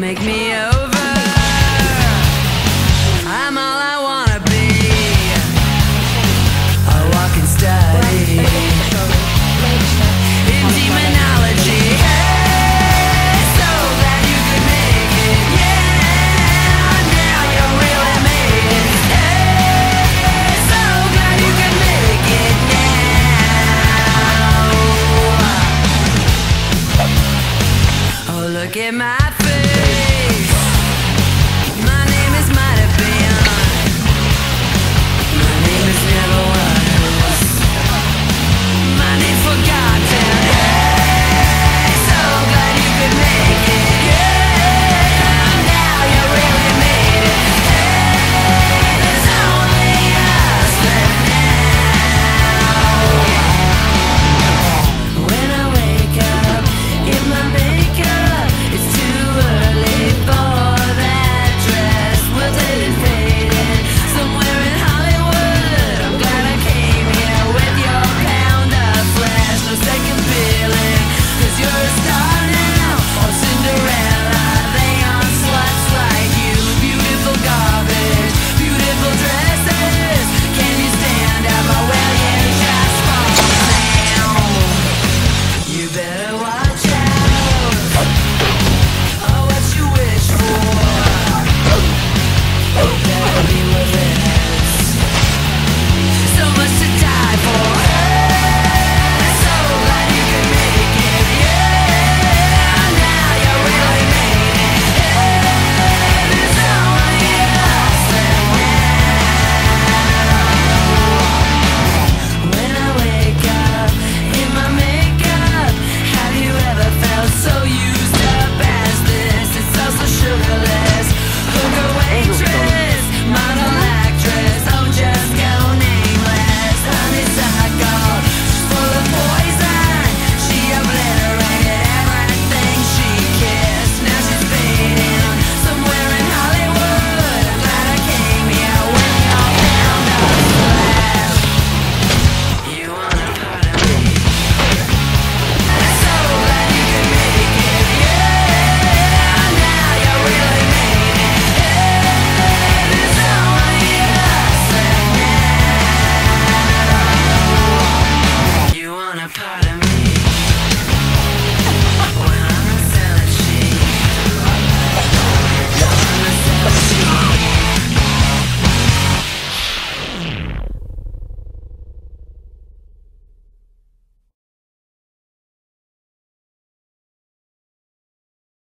make me a.